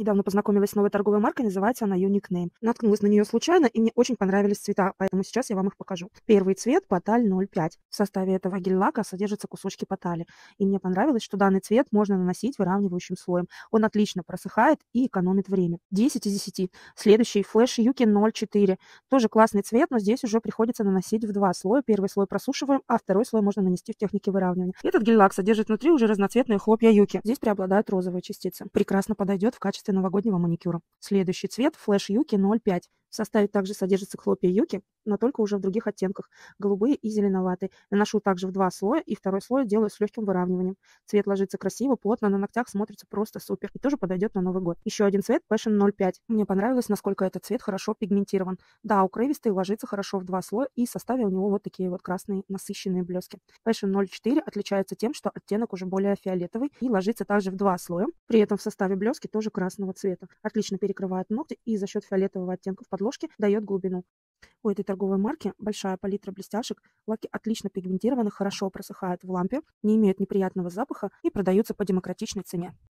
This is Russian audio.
Недавно познакомилась с новой торговой маркой, называется она Unique Name. Наткнулась на нее случайно, и мне очень понравились цвета, поэтому сейчас я вам их покажу. Первый цвет Паталь 05. В составе этого гель-лака содержатся кусочки патали. И мне понравилось, что данный цвет можно наносить выравнивающим слоем. Он отлично просыхает и экономит время. 10 из 10. Следующий Flash Yuki 04. Тоже классный цвет, но здесь уже приходится наносить в два слоя. Первый слой просушиваем, а второй слой можно нанести в технике выравнивания. Этот гель-лак содержит внутри уже разноцветные хлопья Юки. Здесь преобладают розовые частицы. Прекрасно подойдет в качестве новогоднего маникюра. Следующий цвет Flash Yuki 05. В составе также содержатся хлопья юки, но только уже в других оттенках, голубые и зеленоватые. Наношу также в два слоя, и второй слой делаю с легким выравниванием. Цвет ложится красиво, плотно, на ногтях смотрится просто супер. И тоже подойдет на Новый год. Еще один цвет Passion 05. Мне понравилось, насколько этот цвет хорошо пигментирован. Да, укрывистый, ложится хорошо в два слоя, и в составе у него вот такие вот красные насыщенные блески. Passion 04 отличается тем, что оттенок уже более фиолетовый и ложится также в два слоя. При этом в составе блески тоже красного цвета. Отлично перекрывает ногти и за счет фиолетового оттенка в подложке дает глубину. У этой торговой марки большая палитра блестяшек, лаки отлично пигментированы, хорошо просыхают в лампе, не имеют неприятного запаха и продаются по демократичной цене.